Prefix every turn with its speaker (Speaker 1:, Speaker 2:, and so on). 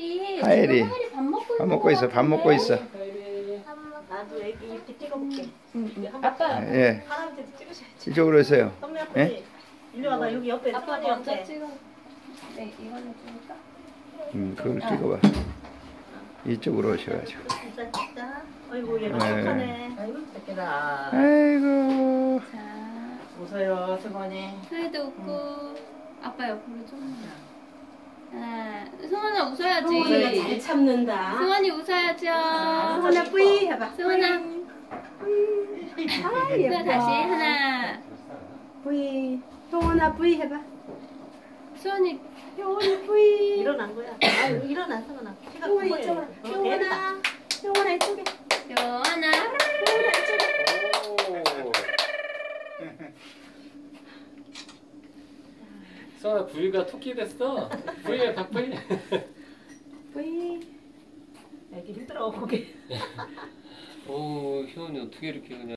Speaker 1: 지금 하엘이 밥 먹고
Speaker 2: 밥 먹고
Speaker 1: 것
Speaker 2: 있어. 밥 먹고 있어.
Speaker 3: 나도 애기 이렇게 찍어볼게.
Speaker 1: 응, 응. 아빠.
Speaker 2: 예.
Speaker 3: 할아버지도 찍으셔야지.
Speaker 2: 이쪽으로 오세요.
Speaker 3: 선배 아버지.
Speaker 2: 예?
Speaker 3: 일로 와봐. 여기 옆에
Speaker 1: 아빠
Speaker 3: 옆에.
Speaker 1: 찍어. 네, 이걸로 찍을까?
Speaker 2: 음, 그걸 찍어봐. 이쪽으로 오셔가지고.
Speaker 3: 진짜 진짜. 어이구 얘
Speaker 2: 네.
Speaker 3: 깜짝하네.
Speaker 4: 아이고 새끼다.
Speaker 2: 아이고.
Speaker 1: 자,
Speaker 4: 웃어요 승원이.
Speaker 1: 하엘도 웃고. 아빠 옆으로 좀. 하나, 웃어야지.
Speaker 3: 성원이가 잘 참는다.
Speaker 1: 승원이 웃어야죠.
Speaker 3: 성원아 뿌이 해봐.
Speaker 1: 승원아.
Speaker 3: 아
Speaker 1: 자,
Speaker 3: 예뻐.
Speaker 1: 다시 하나.
Speaker 3: 뿌이. 성원아 뿌이 해봐.
Speaker 1: 수원이
Speaker 3: 효원이 뿌이. 일어난 거야. 아 일어나. 키가 커 보여. 효원아. 효원아 이쪽에.
Speaker 1: 요하나.
Speaker 5: 수아나 부위가 토끼 됐어. 부위가 닭부위.
Speaker 3: 힘들어 고개.
Speaker 5: 오, 희원이 어떻게 이렇게 그냥.